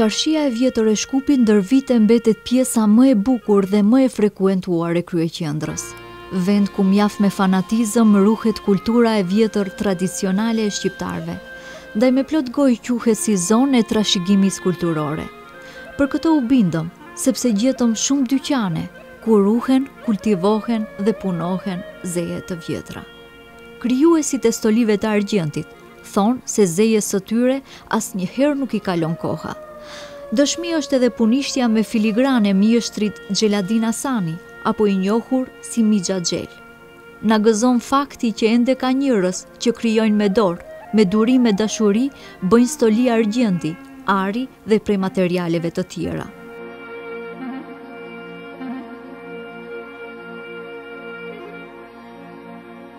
Çarshia e vjetër e Shkupit ndër vite mbetet pjesa më e bukur dhe më e frekuentuar e kryeqendrës. vend ku mjaft me fanatizëm ruhet kultura e vjetër tradicionale e shqiptarëve, ndaj me plot gojë quhet si zonë e trashëgimisë kulturore. Për këtë u bindëm, sepse gjetëm shumë dyqane, ku ruhen, kultivohen dhe punohen zeje të vjetra. Krijuesit e stolive të argjentit, Thonë se zejes së tyre asnjëherë nuk i kalon koha. Dëshmi është edhe punishtja me filigran e mjeshtrit Xheladin Hasani, apo i njohur si Mixha Xhel. Na gëzon fakti që ende ka njerëz që krijojnë me dorë, me durim e dashuri bëjnë stoli argjendi, ari dhe prej materialeve të tjera.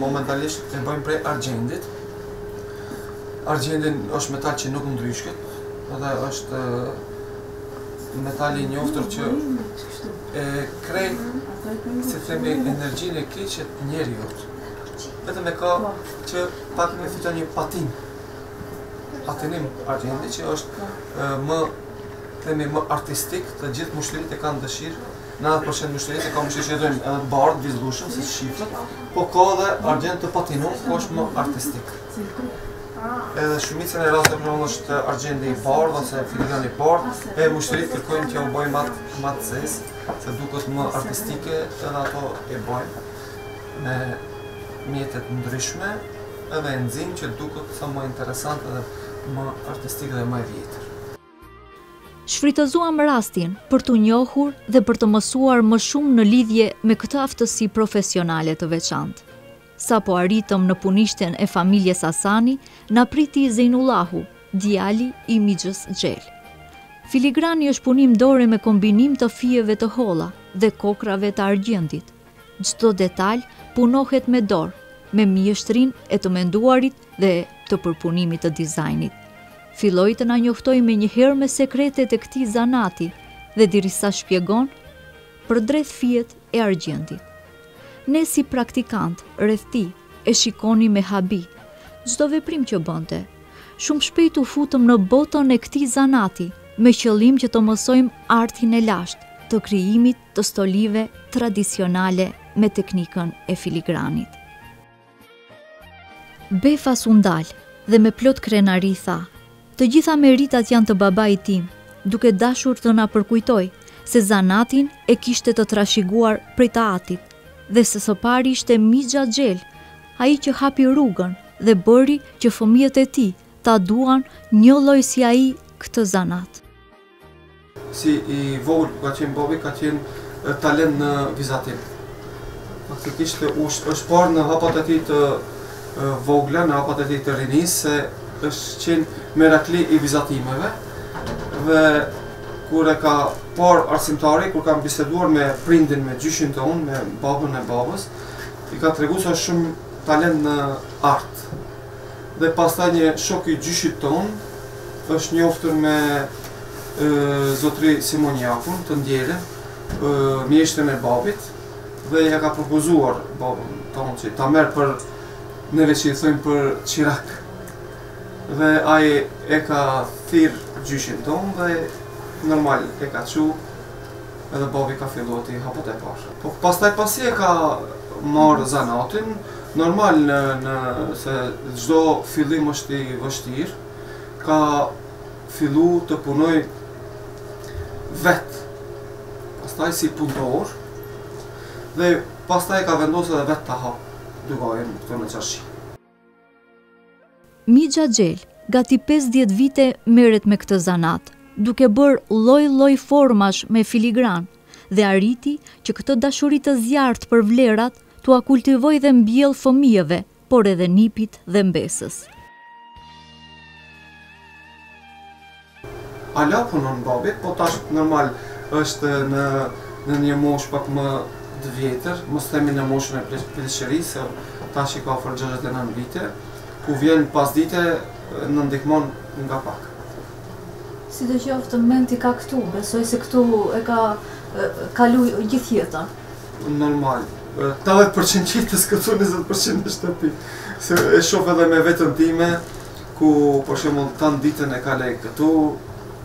momentalisht e bëjmë prej argjendit. Argjendi është metal që nuk ndryshket, edhe është metal i njoftër që e krej, si themi, energjin e keqe të njeriut. Vetëm e ka që pak me fita një patin Patinim argjendi që është më themi më artistik, të gjithë myshterinjtë e kanë dëshirë, 90% myshterinjtë e kanë myshterinjtë që jetojnë edhe bardë, vizdushëm, si shqiptët, po ka dhe argjend të patinu, ku është më artistik. Edhe shumicën e rasteve e përmëllë është argjendi i bardë, ose filigrani i bardë, e myshterinjtë kërkojnë t'ja u bojë mat mat të zezë, se duket më artistike, edhe atë e bëjnë me mjete të ndryshme, Edhe e nxim që duket sa më interesante dhe më artistike dhe më e vjetër. Shfrytëzuam rastin për t'u njohur dhe për të mësuar më shumë në lidhje me këtë aftësi profesionale të veçantë. Sapo arritëm në punishten e familjes Hasani, na priti Zejnullahu, djali i Mixhës Xhel. Filigrani është punim dore me kombinim të fijeve të holla dhe kokrrave të argjendit, Çdo detal punohet me dorë, me mjeshtërinë e të menduarit dhe të përpunimit të dizajnit. Filloi të na njoftojë menjëherë me sekretet e këtij zanati dhe derisa shpjegon përdredh fijet e argjendit. Ne si praktikantë rreth tij e shikonim me habi çdo veprim që bënte. Shumë shpejt u futëm në botën e këtij zanati me qëllim që të mësojmë artin e lashtë të krijimit të stolive tradicionale me teknikën e filigranit. Befas u ndal dhe me plot krenari tha: "Të gjitha meritat janë të babait tim, duke dashur të na përkujtojë se zanatin e kishte të trashiguar prej të atit dhe se së pari ishte Mixha Xhel, ai që hapi rrugën dhe bëri që fëmijët e tij ta duan njëlloj si ai këtë zanat." Si i vogël ku ka qenë babi, ka qenë talent në vizatim. Faktikisht është parë në hapat e tij të vogla, në hapat e tij të rinisë se është qenë merakli i vizatimeve dhe kur e ka parë arsimtari, kur ka biseduar me prindin, me gjyshin tonë, me babën e babës, i ka tregu se është shumë talent në art. dhe pastaj një shok i gjyshit tonë është njoftur me zotëri Simon Jakun të ndjerin, mjeshtrin e babit dhe ja ka propozuar babën tonë që ta merr për neve që i thojmë për çirak dhe ai e ka thirrë gjyshin tonë dhe normal e ka çu edhe babi ka fillu ti hapat e parë po pastaj pasi e ka marrë zanatin Normal në, në se çdo fillim është i vështirë, ka fillu të punojë vetë, pastaj si punëtor, dhe pastaj ka vendos edhe vetë të hapë dugajën këtu në çarshi. Mixha Xhel, gati pesëdhjetë vite merret me këtë zanat, duke bërë lloj-lloj formash me filigran dhe arriti që këtë dashuri të zjarrtë për vlerat t'ua kultivojë dhe mbjellë fëmijëve, por edhe nipit dhe mbesës. Ala punon babi, po tash normal është në në një moshë pak më të vjetër, mos themi në moshën e pleqërisë, se tash i ka afër 69 vite, ku vjen pasdite na ndihmon nga pak. Sidoqoftë mendtë i ka këtu, besoj se këtu e ka kalu gjithë jetën. Normal, tetëdhjetë për qind t'jetës këtu, njëzet për qind në shtëpi, se e shoh edhe me veten time, ku për shembull tan ditën e kaloj këtu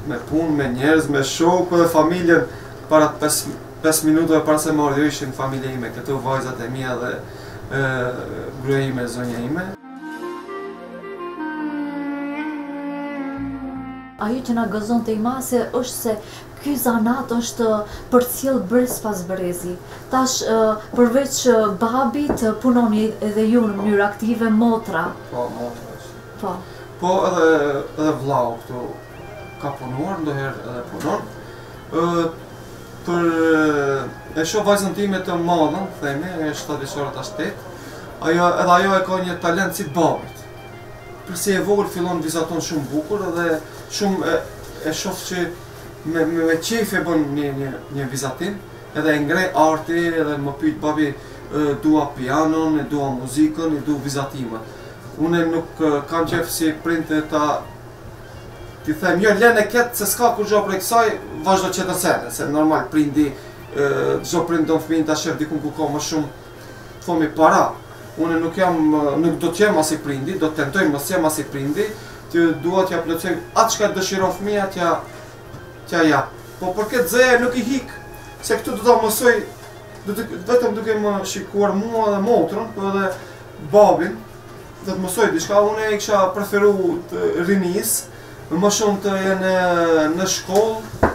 me punë, me njerëz, me shokë dhe familjen para 5 minutave para se marrë ishin familja ime këtu, vajzat e mija dhe e, gruja ime, zonja ime. Ajo që na gëzon tej mase është se Ky zanat është përcjellë brez pas brezi. Tash, përveç babit, punoni edhe ju në mënyrë aktive, motra. Po, motra është. Po. Po, edhe, edhe vllau këtu ka punuar, ndonjëherë edhe punon. Ë, por, e shoh vajzën time të madhen, themi, e shtatë vjeçare tash tetë, ajo, edhe ajo e ka një talent si babit. Por si e vogël fillon vizaton shumë bukur edhe shumë e, e shoh që me, me, me qejf e bën një, një, një vizatim edhe e ngre arti edhe më pyt babi dua pianon, e dua muzikën, e dua vizatimet. Unë nuk kam qef si prind të ta t'i them jo lene këtë se s'ka kurgjo prej kësaj vazhdo qet sen se normal prindi çdo prind don fëmin ta shef dikund ku ka më shumë Themi para, unë nuk jam, nuk do të jem asi prindi, do të tentoj mos jem asi prindi, dua t'ja plotësoj atë çka dëshiron fëmija t'ja t'ja jap. Po për këtë zeje nuk i hik, se këtu do ta mësojë vetëm duke më shikuar mua dhe motrën, po edhe babin, do të mësojë diçka, unë e kisha preferu rinisë, më shumë të jenë në shkollë,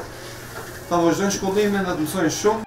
ta vazhdojnë shkollimin dhe të mësojnë shumë.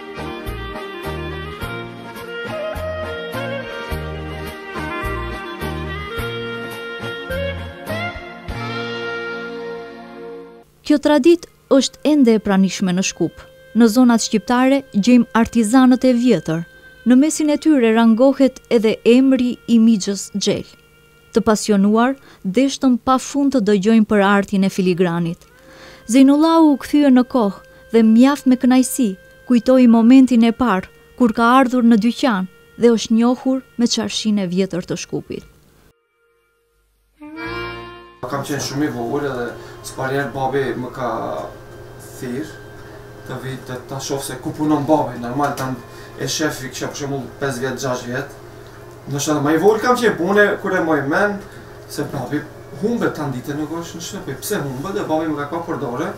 Kjo traditë është ende e pranishme në Shkup. Në zonat shqiptare gjejmë artizanët e vjetër. Në mesin e tyre rangohet edhe emri i Mixhës Xhel. Të pasionuar, deshtëm pafund të dëgjojmë për artin e filigranit. Zejnullahu u kthye në kohë dhe mjaft me kënaqësi kujtoi momentin e parë kur ka ardhur në dyqan dhe është njohur me çarshinë e vjetër të Shkupit. Kam qenë shumë i vogël edhe së pari herë babi më ka thirr të vij të ta shoh se ku punon babi, normal tani e shef i kisha për shembull 5 vjet, 6 vjet. Ndoshta edhe më i vogël kam qenë, po unë kur e maj mend se babi humbet tan ditën nuk është në shtëpi, pse humbet dhe babi më ka kap për dore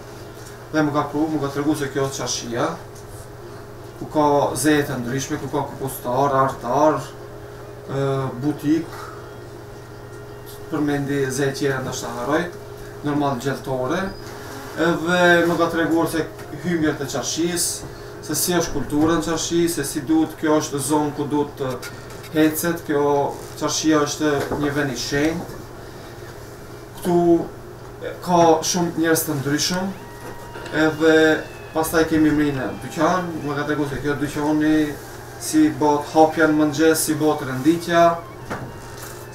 dhe më ka pru, më ka tregu se kjo është çarshia ku ka zeje të ndryshme, ku ka këpucar, artar, butik, përmendi zejet tjera ndoshta harroj, normal gjelltore, edhe më ka treguar se hyrjet e çarshisë, se si është kultura në çarshi, se si duhet, kjo është zonë ku duhet të hecet, kjo çarshia është një vend i shenjtë. Këtu ka shumë njerëz të ndryshëm, edhe pastaj kemi mri në dyqan, më ka treguar se kjo dyqani si bëhet hapja në mëngjes, si bëhet renditja,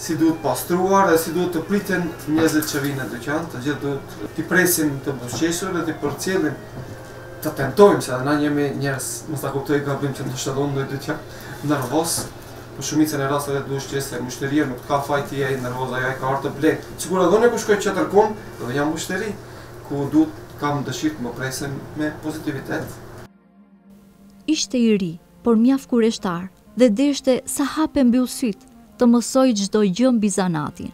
si duhet pastruar dhe si duhet të priten njerëzit që vinë në dyqan, të gjithë duhet t'i presim të buzëqeshur dhe t'i përcjellim të tentojmë se dhe na jemi njerëz, mos ta kuptojë gabim që të shkojmë në dyqan nervoz. Në shumicën e rasteve duhet të qeshë se mushteria nuk ka faj ti je nervoz ai ka ardhur të blejë. Sikur edhe unë ku shkoj tjetërkund, edhe jam mushteri ku duhet kam dëshirë të më presin me pozitivitet. Ishte i ri, por mjaft kureshtar dhe deshte sa hap e mbyll sytë, të mësojë çdo gjë mbi zanatin.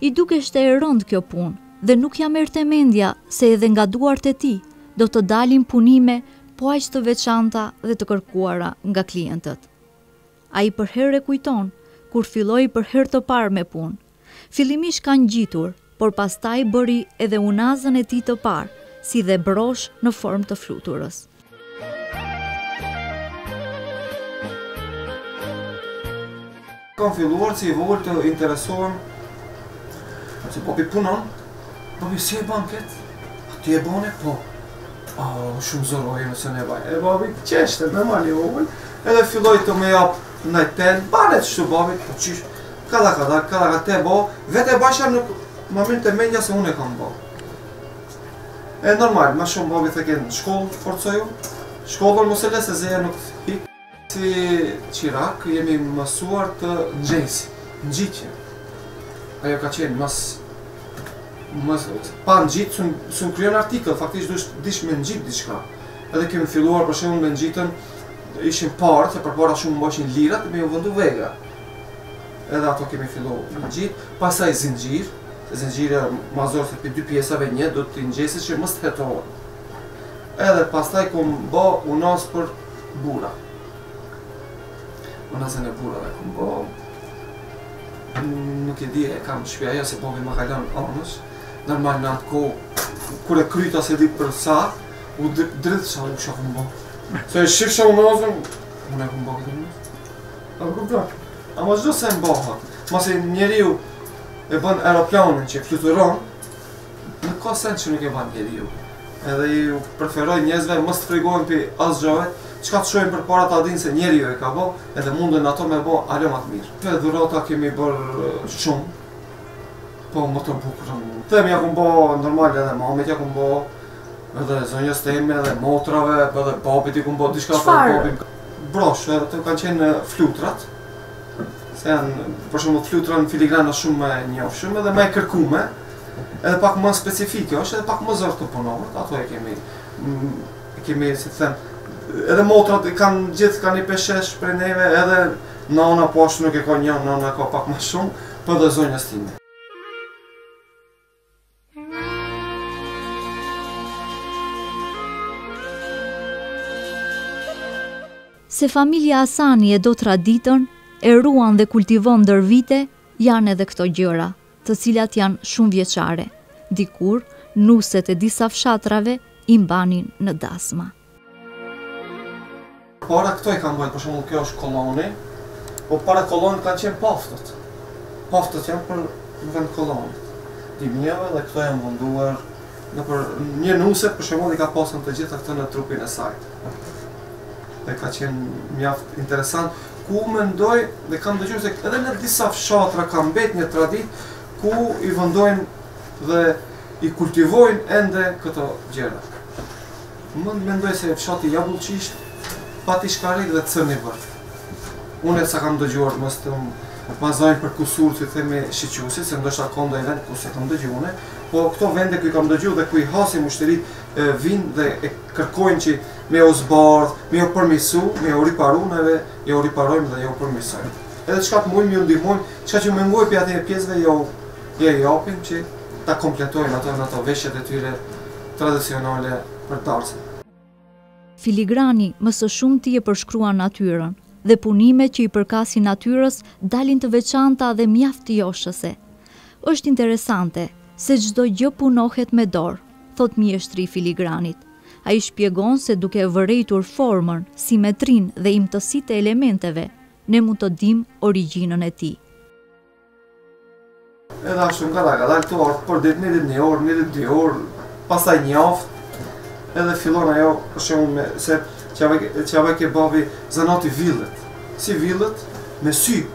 I dukeshte e rëndë kjo punë dhe nuk ia merrte mendja se edhe nga duart e tij do të dalin punime po aq të veçanta dhe të kërkuara nga klientët. Ai përherë e kujton, kur filloi për herë të parë me punë, Fillimisht ka ngjitur, por pastaj bëri edhe unazën e tij të parë, si dhe brosh në formë të fluturës. Kam filluar që i vogël të interesohem që babi po punon, babi si e ban këtë, a ti e bane, po, a shumë zor është se unë e bana, e babi qeshte, me mali vogël, edhe filloi të me japë një tel, banet shtu babi, po qishë, Kadal kadal kadal kadal të bo, vetë e bojsha nuk ma merrte mendja se unë e kam bo. E normal, më shumë babi të kem shkollë, forcohu, shkollën mos e le se zeja nuk të hik. Si qirak, jemi mësuar të ngjesim, ngjitje. Ajo ka qenë mas... mas pa ngjit, sun, sun kryon artikël, faktisht duhet dish me ngjit diçka. Edhe kemi filluar për shembull me ngjitën, ishim parë, se përpara shumë më bëshin lirat, me ju vëndu vega. Edhe ato kemi fillu me ngjit, pasaj zinxhir, zinxhiri ma zor se prej dy pjesave, një do të ngjesësh që mos të hetohet. Edhe pastaj kam bë unaza për burra. Unazën e burrave kam bë. Nuk e di, e kam në shtëpi ajo se babi ma ka lënë anash. Normal në atë kohë kur e kryta se di për sa, u drejt sa u shoh më. Se e shifsha unazën, unë e kam bë këtë. A më kupton? A ma çdo send bahet. Masi njeriu e bën aeroplanin që fluturon, nuk ka sen që nuk e bën njeriu. Edhe ju preferoj njerëzve, mos të frigohen për asgjë, çka të shohin përpara ta dinë se njeriu e ka bo, edhe mundën ato me bo hala ma të mirë. Dhe dhurata kemi bërë shumë, po më të bukurën. Them, ja kum bo normal edhe mamit, ja kum bo Edhe zonjës teme, edhe motrave, po edhe babit i kum bo, diçka për po babit. Brosh, edhe të kanë qenë flutrat, se janë, për shembull flutra në filigrana shumë ma e njofshme, edhe ma e kërkume, edhe pak më specifike është, edhe pak më zor të punohet, ato e kemi, mm, e kemi, si të them, edhe motrat i kanë gjithë, kanë ni peshqesh për neve, edhe nana po ashtu nuk e ka një, nana ka pak më shumë, për po dhe zonjës time. Se familja Asani e do traditën, e ruan dhe kultivon ndër vite, janë edhe këto gjëra, të cilat janë shumëvjeçare. Dikur, nuset e disa fshatrave i mbanin në dasma. Para këto i kanë bajt, për shembull kjo është kollani, po para kollanit kanë qenë paftat. Paftat janë për në vend kollani. Ti mjeve dhe këto janë venduar në për një nuse për shembull i ka pasur të gjitha këto në trupin e saj. Dhe ka qenë mjaft interesant ku mendoj dhe kam dëgjuar se edhe në disa fshatra ka mbet një traditë ku i vendojnë dhe i kultivojnë ende këto gjëra. Mund të mendoj se fshati Jabullçisht Patishka Rekë dhe Cërn Vërv. Unë sa kam dëgjuar, mos të ma zajnë për kusur të themi shiqusit, se ndoshta ka ndonjë vend ku s'e kam dëgju une, po këto vende ku i kam dëgju dhe ku i hasin mushteritë vinë dhe e kërkojnë që me o zbardh, me o përmisu, me o riparu, neve ja riparojmë dhe ja përmisojmë. Edhe çka të mujmë, ju ndihmojmë, çka që mungon për atyre pjesëve, jo Ja japim që ta kompletojnë ato në ato veshjet e tyre tradicionale për darsmën. Filigrani më së shumti e përshkruan natyrën, dhe punimet që i përkasin natyrës dalin të veçanta dhe mjaft joshëse. Është interesante, se çdo gjë punohet me dorë, thotë mjeshtri i filigranit. Ai shpjegon se duke e vërejtur formën, simetrinë dhe imtësitë e elementeve, ne mund të dimë origjinën e tij. Edhe ashtu ngadal ngadalë një orë, për ditë, një ditë një orë, një ditë dy orë, pasaj një javë, edhe fillon ajo, për shembull me, se ç'a ka babi zanati vidhet, si vidhet, me sy,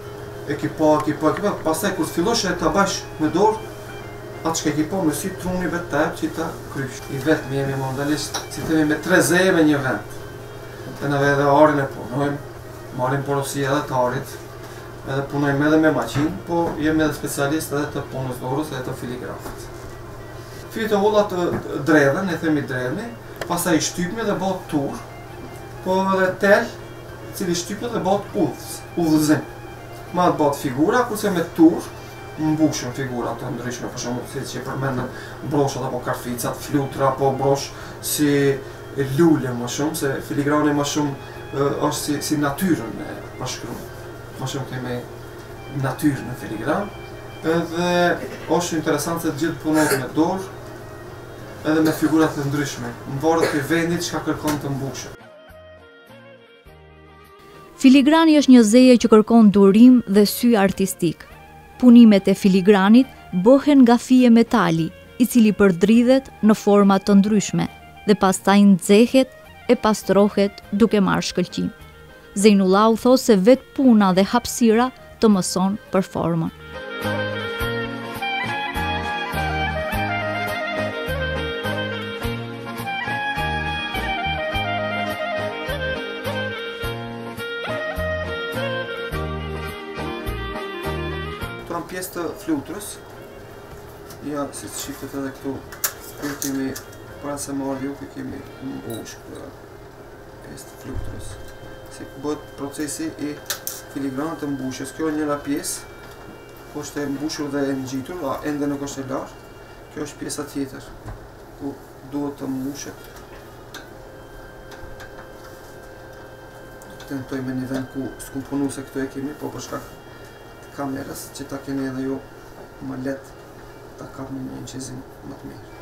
e ki pa, e ki pa, e ki pa, pasaj kur të fillosh e ta bash me dorë, atë që e ki pa me sy, truni vetë ta jep qysh ta krysh, i vetëm jemi momentalisht, si themi me tre zeje me një vend, e ne edhe arin e punojmë, marrim porosi edhe të arit, Edhe punojmë edhe me maqinë, po jemi edhe specialistë edhe të punës dorës edhe të filigranit. Fijet e holla të dredhen, ne themi dredhni, pastaj i shtypni dhe bëhet tur, po edhe tel, i cili shtypet dhe bëhet udhës, udhëzim. Me të bëhet figura, kurse me tur, mbushen figura të ndryshme, për shembull siç përmendëm broshat apo karficat, flutra, apo brosh si lule më shumë, se filigrani më shumë është si, si natyrën e përshkrun. Ma shumë kemi natyrë në filigran, edhe është interesant se e gjithë punohet me dorë, edhe me figura të ndryshme, mvaret prej vendit çka kërkon të mbushet. Filigrani është një zeje që kërkon durim dhe sy artistik. Punimet e filigranit bëhen nga fije metali, i cili përdridhet në forma të ndryshme dhe pastaj nxehet e pastrohet duke marrë shkëlqim. Zejnullahu thotë se vetë puna dhe hapësira të mëson për formën. Pjesë të fluturës. Ja, siç shifet edhe këtu, këtu kemi, para se me ardh ju, kemi mbush, Pjesë të fluturës. Si bëhet procesi i filigranit të mbushjes. Kjo njëra pjesë, ku është e mbushur dhe e ngjitur, a ende nuk është e larë. Kjo është pjesa tjetër, ku duhet të mbushet. Tentoj me një vend ku s'kum punu se këtu e kemi, po për shkak të kamerës, që ta keni edhe ju më lehtë, ta kapni një inçizim më të mirë.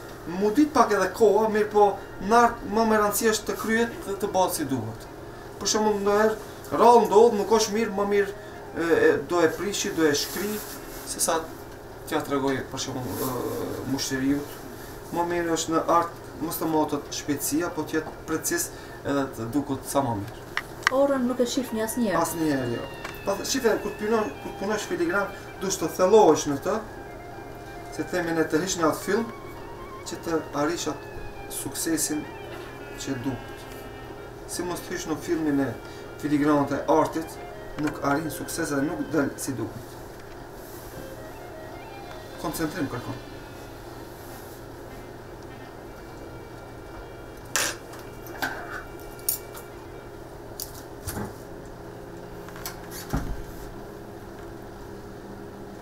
Mu don pak edhe kohë, mirëpo n'art më me rëndësi është të kryhet dhe të bëhet si duhet. Për shembull ndonjëherë rrallë ndodh, nuk është mirë, më mirë do e prishi, do e shkri, se sa t'ja tregoj për shembull mushteriut. Më mirë është në art mos të matet shpejtësia, po të jetë preciz edhe të duket sa më mirë. Orën nuk e shifni asnjëherë? Asnjëherë jo. Po shife kur punon, kur punosh filigran, duhet të thellohesh në të, Si themi ne të hish në atë film që të arrish atë suksesin që duhet. Si mos të hish në filmin e filigranit e artit, nuk arrin sukses dhe nuk del si duhet. Koncentrim kërkon.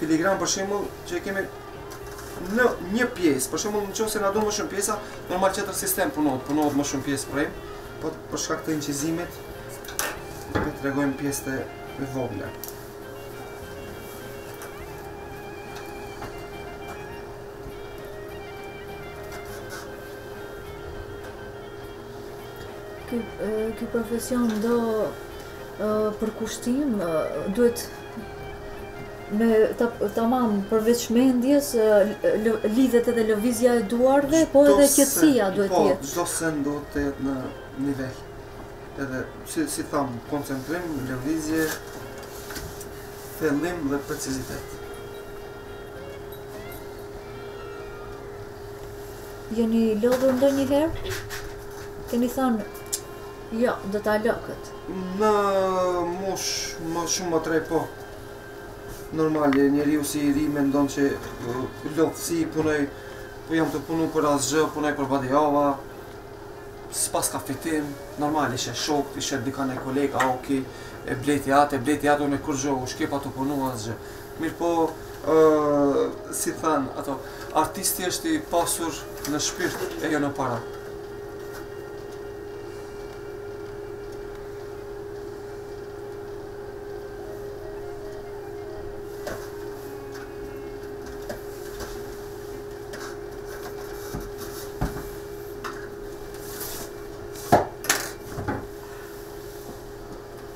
filigranë për shembull që e kemi në një pjesë, për shembull në qoftë se na duhen më shumë pjesa, normal tjetër sistem punohet, punohet më shumë pjesë prej, po për shkak të inçizimit do të tregojmë pjesë të vogla. Ky ky profesion do përkushtim duhet Me tamam përveç mendjes, lidhet edhe lëvizja e duarve, po edhe qetësia duhet të jetë. Po, çdo send duhet të jetë në nivel. Edhe si si thamë, koncentrim, lëvizje, thellim dhe precizitet. Jeni lodhur ndonjëherë? Keni thënë Jo, do ta lë këtë. Në moshë më shumë më të re po. Normal, njeriu si i ri mendon që lodhsh si punoj, po jam tu punu për asgjë, punoj për badjava, s'paska fitim, normal e sheh shokun, e sheh dikan, kolega, a okej, e bleti atë, e bleti atë, unë kurgjo, u shqepa tu punu asgjë. Mirëpo, ë, si thonë ato, artisti është i pasur në shpirt e jo në para.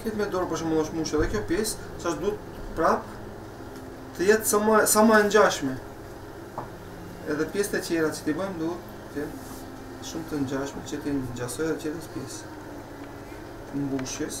Këtë me dorë për shembull është mbush dhe kjo pjesë, që është duhet prapë të jetë sa më, sa më e ngjashme. Edhe pjesët e tjera që t'i bëjmë duhet të jetë shumë të ngjashme që t'i ngjasojë dhe kësaj pjese, mbushjes.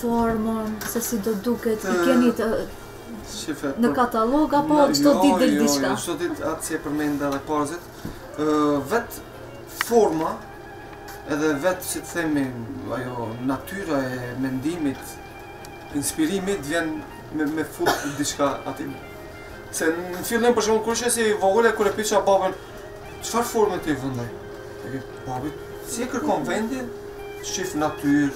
formën, se si do duket, të... i keni të... Shife, nëpër... katalog, apo jo, çdo ditë del jo, diçka? Jo, çdo ditë atë si e përmenda edhe parzit, vetë forma, edhe vetë si të themi, ajo, natyra e mendimit, inspirimit, vjen me, me fut diçka aty. Se në fillim, për shembull kur isha si e vogël, kur e pytsha babën, Çfarë forme t'i vëndoj? E babi, si e kërkon vendin, shif natyrë,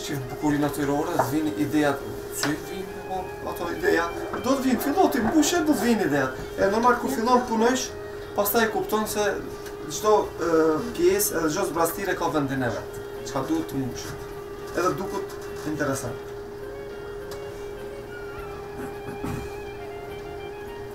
shif bukuri natyrore, t'vijnë idejat, që vijnë, po, ato ideja, do të vijnë, fillo t'i mbushësh, do të vijnë idejat. E normal, kur fillon punojsh, pastaj e kupton se çdo pjesë edhe çdo zbrazëtirë ka vendin e vet, çka duhet të mbushësh. Edhe duket interesant.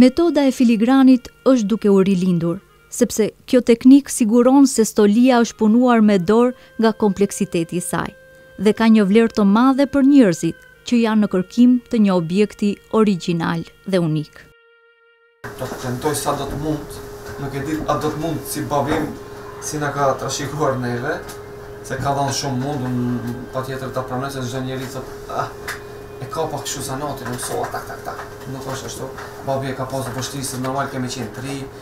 Metoda e filigranit është duke u rilindur. sepse kjo teknikë siguron se stolia është punuar me dorë nga kompleksiteti i saj dhe ka një vlerë të madhe për njerëzit që janë në kërkim të një objekti origjinal dhe unik. Do të tentoj sa do të mund, nuk e di a do të mund si babi im si na ka trashëguar neve, se ka dhënë shumë mund, patjetër ta pranoj se çdo njeri thotë, ah, e ka pak kështu zanatin, e mësova tak tak tak. Nuk është ashtu. Babi e ka pasur vështirë, se normal kemi qenë tri,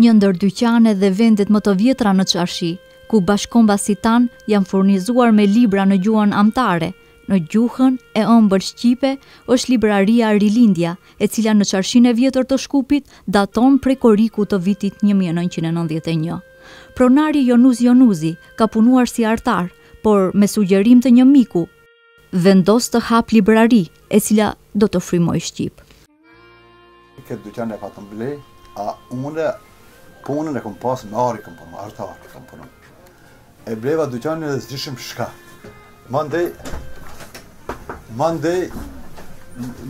Një ndër dyqanet dhe vendet më të vjetra në Çarshi, ku bashkëkombasit tanë janë furnizuar me libra në gjuhën amtare, në gjuhën e ëmbël shqipe, është libraria Rilindja, e cila në Çarshinë e vjetër të Shkupit daton prej korrikut të vitit 1991. Pronari Jonuz Jonuzi ka punuar si artar, por me sugjerim të një miku, vendos të hapë librari, e cila do të frymojë shqip. Këtë dyqan e patëm ble, a unë punën e kom pas me ari kom punu, artar kom punu. E bleva dyqanin dhe s'dishim çka. Mandej, mandej,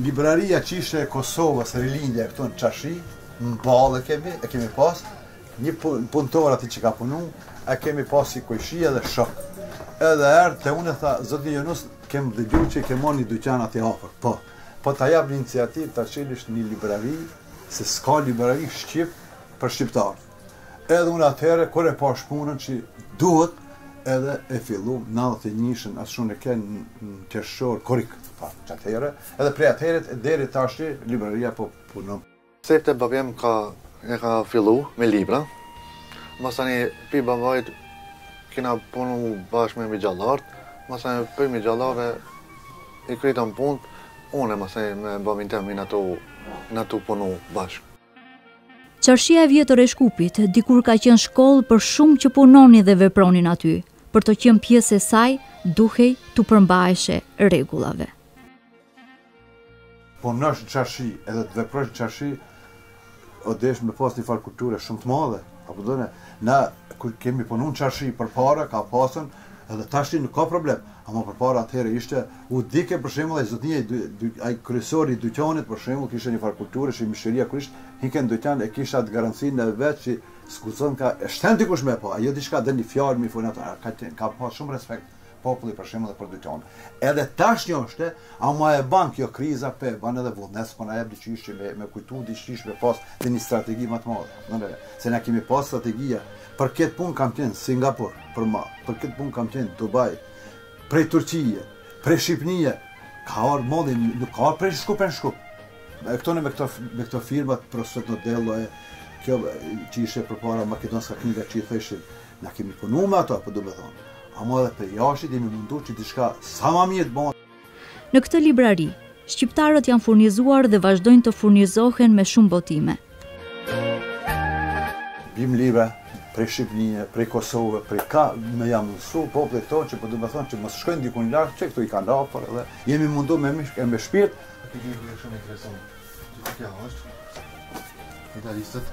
libraria që ishte e Kosovës, e Rilindjes, këtu në Çarshi, në ballë e kemi, e kemi pas, Një punëtor aty që ka punu, e kemi pas si kojshi edhe shok. Edhe erdh te unë e tha, zotni Jonuz, kam dëgju që ke marrë një dyqan aty afër. Po, po ta jap një iniciativë, ta çelish një librari, se s'ka librari shqip për shqiptarë. Edhe unë atëhere, kur e pashë punën që duhet, edhe e fillu, nëntëdhjetenjëshën, ashtu më ka qenë qershor, korrik, po, që atëhere, edhe prej atëheret, deri tashti, libraria po punon. Sepse babi im ka e ka fillu me libra. Mastani pi babait kena punu bashkë me mixhallarët, mastani pi mixhallarëve e rritëm punën, unë mastani me babin tem jena tu, tu punu bashkë. Çarshia e vjetër e Shkupit, dikur ka qenë shkollë për shumë që punonin dhe vepronin aty, për të qenë pjesë e saj, duhej t'u përmbaheshe rregullave. Të punosh në çarshi edhe të veprosh në çarshi u desh me pas një farë kulture shumë të madhe, a po dhe ne, na kur kemi punu në çarshi përpara ka pas edhe tashti nuk ka problem, ama përpara atëhere ishte u dike për shembull ai zotnia ai kryesori i dyqanit për shembull kishte një farë kulture që myshteria kur ishte hike në dyqan e kishte atë garancinë e vet që s'guxon ta shtin dikush me ba ajo diçka me një fjalë me thonë ka qenë ka pas shumë respekt. Populli për shembull e për dyqan. Edhe tash njëjtë është, ama e ban kjo kriza, po e ban edhe vullnet, po na jep diçish që me, me kujtu diçish me pas dhe një strategji më të madhe. Nëse na kemi pas strategjia, për këtë punë kam qenë Singapur, për ma, për këtë punë kam qenë Dubai, prej Turqije, prej Shqipnije, ka ardh malli, nuk ka ardh prej Shkupi në Shkup. E këto ne me këto, me këto firmat, Prosvetno Dello e, kjo që ishte përpara Makedonska Kniga që i thoshin, Na kemi punu me ato, po du me thonë. Ama edhe prej jashtit jemi mundu që diçka sa ma mirë të bojmë. Në këtë librari, shqiptarët janë furnizuar dhe vazhdojnë të furnizohen me shumë botime. Bim libra, prej Shqipënije, prej Kosove, prej ka me ja mundësu popullit tonë që po du me thonë që mos shkojnë dikun larg, që këtu i kanë afër dhe jemi mundu me mish e me shpirt. Këtu një shumë interesant, që te kjo është, idealistët,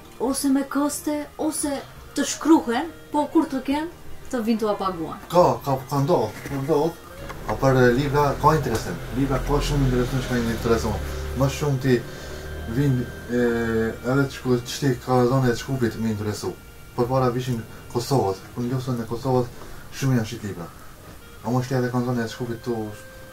Ose me këste ose të shkruhen, po kur të kenë të vijnë t'ua paguan. Ka, ka, ka ndodhë, ka ndodhë, ama për libra ka interesim, libra ka shumë interesim që ka një interesim, më shumë t'i vijnë edhe të Shku, tashti ka zonë e të Shkupit me interesu, përpara vishin Kosovës, për në pjesën e Kosovës shumë janë shit libra, ama tashti edhe ka zonë e të Shkupit të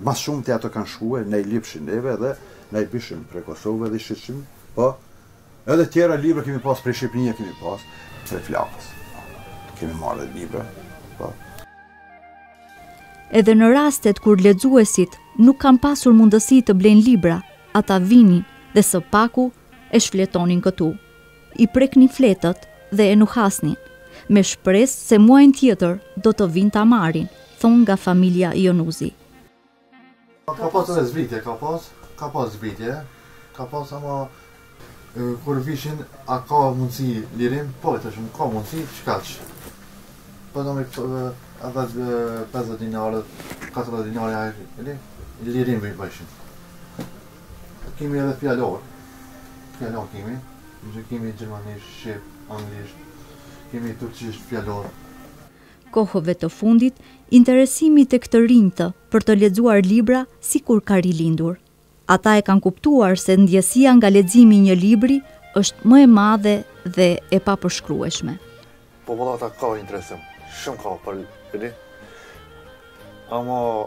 Ma së shumti ato kanë shkue na i lypshin neve edhe na i bishim prej Kosove edhe i shitshim po edhe tjera libra kemi pas prej Shqipnie kemi pas pi Flakës kemi marrë edhe libra po Edhe në rastet kur lexuesit nuk kanë pasur mundësi të blejnë libra, ata vinin dhe së paku e shfletonin këtu. I preknin fletët dhe e nuhasnin, me shpresë se muajin tjetër do të vijnë ta marrin, thonë nga familja Jonuzi. Ka pasur edhe zbritje, ka pasë, ka pasë zbritje, ka pasë ama kur vishin a ka mundësi lirim, po i thoshim ka mundësi, qaq. Po do me 50 dinarët, 40 dinarët, lirim i bëjshin. Kemi edhe fjalor, fjalor kemi, që kemi gjermanisht, shqip, anglisht, kemi turqisht fjalor. Kohëve të fundit, interesimi tek të rinjtë për të lexuar libra sikur ka rilindur. Ata e kanë kuptuar se ndjesia nga leximi i një libri është më e madhe dhe e papërshkrueshme. Popullata ka interesim, shumë ka për libër, ama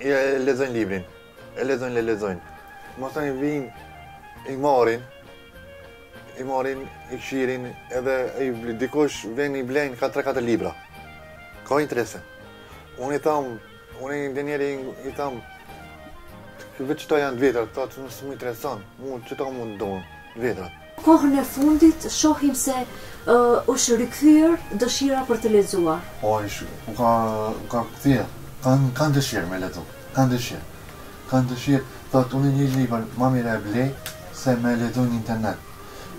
E lexojnë librin. E lexojnë, e lexojnë. Me thënë vijnë i marrin i marrin i kqyrin edhe i blen, dikush vjen i blen ka 3-4 libra. Ka interes. Unë i tham, unë i ndjenjeri i tham, që vetë qëta janë të vjetra, ato nuk më interesojn, mu qëta mu të donë, vjetra. Kohën e fundit shohim se është rikthyer dëshira për të lexuar. Po, u ka u ka kthy. Kanë kanë dëshirë me lexu. Kanë dëshirë. Kanë dëshirë. Thotë unë një libër ma mire e blej se me e lexu në internet.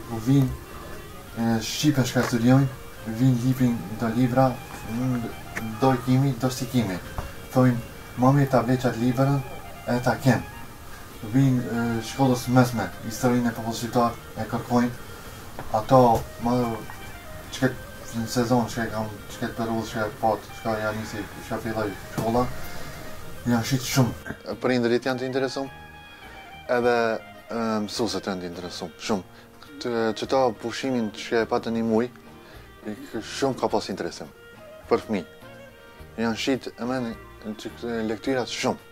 Kur vijnë shqipen çka studiojnë, vijnë lypin do libra, do i kimi, do s'i kimi. Thojnë ma mirë ta blej qatë librën e ta kem. vijnë shkollës së mesme, historinë e popullit shqiptar e kërkojnë, ato më qët sezon që e kam qët periudhë që e pat, çka ja nisi, çka filloi shkolla, janë shit shumë. Prindërit janë të interesum, edhe mësuesit janë të interesum, shumë. Qëta pushimin që e patë një muj, shumë ka pas interesim, për fmi. Janë shit, domethënë, lektyrat shumë.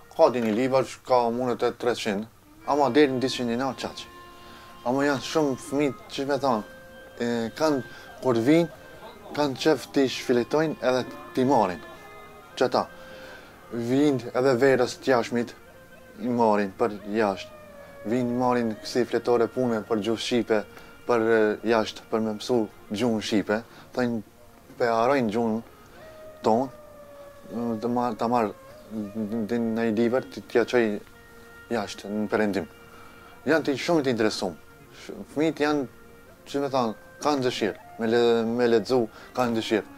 Ka ndonjë libër ka munet edhe treqind ama deri në dyqind dinar qaq ama janë shum fëmit qysh me than kan kur vin kan qef ti shfletojn edhe ti marin qëta vin edhe verës tjashmit i marin për jasht vin marin ksi fletore pune për gjuh shqipe për jasht për me msu gjuhën shqipe thojn Po e harrojnë gjuhën tonë, ta marr, ta marr naj libër t'ja çoj jashtë, në përendim. Janë të shumë të interesum. Fëmit janë, qysh me thanë, kanë dëshirë, me, le, me lexu, kanë dëshirë.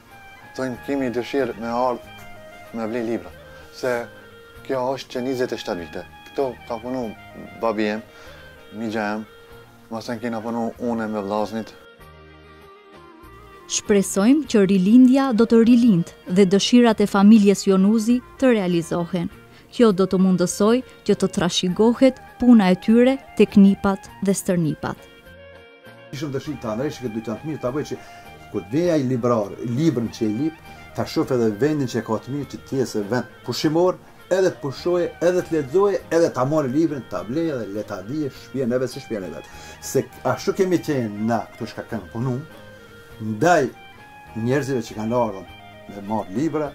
Thojnë kemi dëshirë me ardhë me ble libra, se kjo është që 27 vite. Këto ka punu babi jem, mixha jem, masanej kena punu une me vllaznit. Shpresojmë që rilindja do të rilindë dhe dëshirat e familjes Jonuzi të realizohen. Kjo do të mundësojë që të trashigohet puna e tyre tek nipat dhe stërnipat. Ishim dëshirë ta ndreq këtë dyqan të mirë ta bëjë që këtë veja i librar, librën që i lip, të shofë edhe vendin që e ka të mirë që të jetë vend pushimor, edhe të pushoje, edhe të lexoje, edhe ta mare librën, ta blejë edhe le ta dije shpi e neve si shpi e neve. Se ashtu kemi qenë na këtu çka kena punu, ndaj njerëzive që kanë ardhë me marë libra,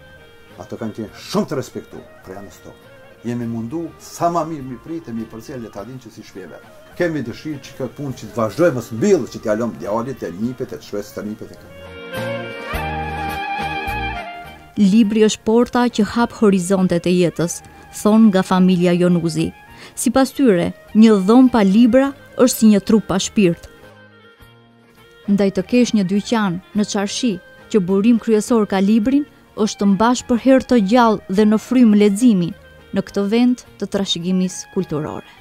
ato kanë qenë shumë të respektu, për janë së Jemi mundu sa ma mirë mi prit e mi përcjell le ta dinë që si shpi e vet. Kemi dëshirë që kjo punë që të vazhdojë mos mbillet që t'ja lëmë djalit e nipet e të shpresë te nipet e këtu. Libri është porta që hap horizontet e jetës, thonë nga familja Jonuzi. Sipas tyre, një dhomë pa libra është si një trup pa shpirt. Ndaj të kesh një dyqan në çarshi që burim kryesor ka librin, është të mbash përherë të gjallë dhe në frymë leximin në këtë vend të trashëgimisë kulturore.